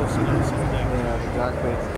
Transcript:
close enough. Yeah, exactly.